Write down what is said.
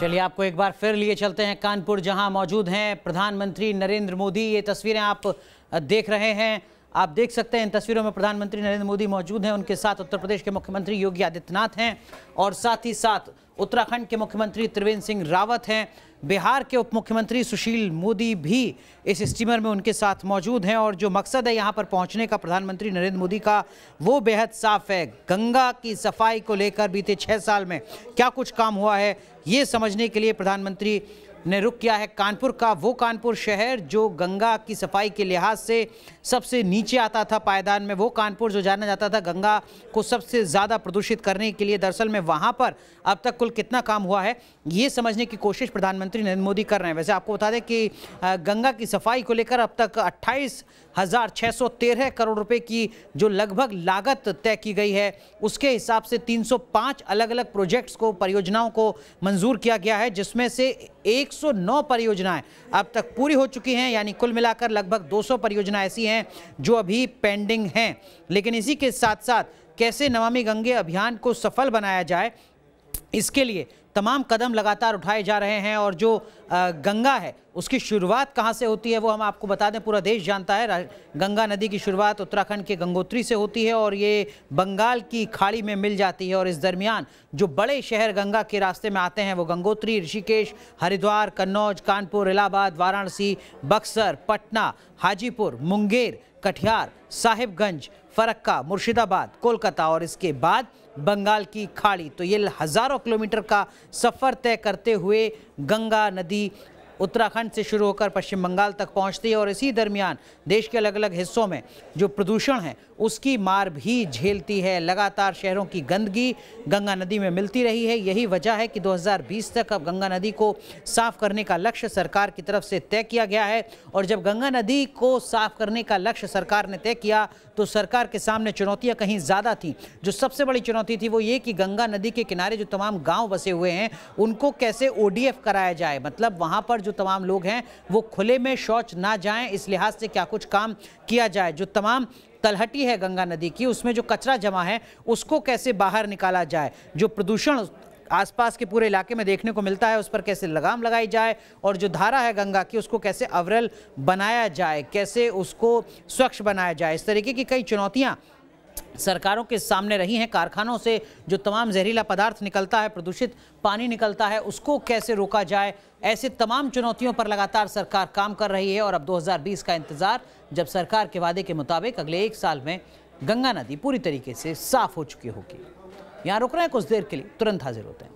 चलिए आपको एक बार फिर लिए चलते हैं कानपुर, जहाँ मौजूद हैं प्रधानमंत्री नरेंद्र मोदी। ये तस्वीरें आप देख रहे हैं। आप देख सकते हैं, इन तस्वीरों में प्रधानमंत्री नरेंद्र मोदी मौजूद हैं, उनके साथ उत्तर प्रदेश के मुख्यमंत्री योगी आदित्यनाथ हैं और साथ ही साथ उत्तराखंड के मुख्यमंत्री त्रिवेंद्र सिंह रावत हैं। बिहार के उप मुख्यमंत्री सुशील मोदी भी इस स्टीमर में उनके साथ मौजूद हैं और जो मकसद है यहाँ पर पहुँचने का प्रधानमंत्री नरेंद्र मोदी का, वो बेहद साफ़ है। गंगा की सफ़ाई को लेकर बीते छः साल में क्या कुछ काम हुआ है, ये समझने के लिए प्रधानमंत्री ने रुख किया है कानपुर का, वो कानपुर शहर जो गंगा की सफ़ाई के लिहाज से सबसे नीचे आता था पायदान में, वो कानपुर जो जाना जाता था गंगा को सबसे ज़्यादा प्रदूषित करने के लिए। दरअसल में वहाँ पर अब तक कुल कितना काम हुआ है, ये समझने की कोशिश प्रधानमंत्री नरेंद्र मोदी कर रहे हैं। वैसे आपको बता दें कि गंगा की सफ़ाई को लेकर अब तक अट्ठाईस हज़ार छः सौ तेरह करोड़ रुपए की जो लगभग लागत तय की गई है, उसके हिसाब से 305 अलग अलग प्रोजेक्ट्स को, परियोजनाओं को मंजूर किया गया है, जिसमें से 109 परियोजनाएँ अब तक पूरी हो चुकी हैं, यानी कुल मिलाकर लगभग 200 परियोजनाएँ ऐसी हैं जो अभी पेंडिंग हैं। लेकिन इसी के साथ साथ कैसे नमामि गंगे अभियान को सफल बनाया जाए, इसके लिए तमाम कदम लगातार उठाए जा रहे हैं और जो गंगा है, उसकी शुरुआत कहाँ से होती है वो हम आपको बता दें, पूरा देश जानता है। गंगा नदी की शुरुआत उत्तराखंड के गंगोत्री से होती है और ये बंगाल की खाड़ी में मिल जाती है और इस दरमियान जो बड़े शहर गंगा के रास्ते में आते हैं वो गंगोत्री, ऋषिकेश, हरिद्वार, कन्नौज, कानपुर, इलाहाबाद, वाराणसी, बक्सर, पटना, हाजीपुर, मुंगेर, कटिहार, साहिबगंज, फरक्का, मुर्शिदाबाद, कोलकाता और इसके बाद बंगाल की खाड़ी। तो ये हज़ारों किलोमीटर का सफ़र तय करते हुए गंगा नदी उत्तराखंड से शुरू होकर पश्चिम बंगाल तक पहुँचती है और इसी दरमियान देश के अलग अलग हिस्सों में जो प्रदूषण है, उसकी मार भी झेलती है। लगातार शहरों की गंदगी गंगा नदी में मिलती रही है। यही वजह है कि 2020 तक अब गंगा नदी को साफ़ करने का लक्ष्य सरकार की तरफ़ से तय किया गया है और जब गंगा नदी को साफ़ करने का लक्ष्य सरकार ने तय किया तो सरकार के सामने चुनौतियाँ कहीं ज़्यादा थी। जो सबसे बड़ी चुनौती थी वो ये कि गंगा नदी के किनारे जो तमाम गाँव बसे हुए हैं, उनको कैसे ओडीएफ कराया जाए? मतलब वहाँ पर जो तमाम लोग हैं, वो खुले में शौच ना जाएँ, इस लिहाज से क्या कुछ काम किया जाए? जो तमाम तलहटी है गंगा नदी की, उसमें जो कचरा जमा है, उसको कैसे बाहर निकाला जाए? जो प्रदूषण आसपास के पूरे इलाके में देखने को मिलता है, उस पर कैसे लगाम लगाई जाए? और जो धारा है गंगा की, उसको कैसे अवरल बनाया जाए? कैसे उसको स्वच्छ बनाया जाए? इस तरीके की कई चुनौतियाँ सरकारों के सामने रही हैं, कारखानों से जो तमाम जहरीला पदार्थ निकलता है, प्रदूषित पानी निकलता है, उसको कैसे रोका जाए? ऐसे तमाम चुनौतियों पर लगातार सरकार काम कर रही है और अब 2020 का इंतज़ार जब सरकार के वादे के मुताबिक अगले एक साल में गंगा नदी पूरी तरीके से साफ़ हो चुकी होगी। यहाँ रुक रहे हैं, कुछ देर के लिए तुरंत हाजिर होते हैं।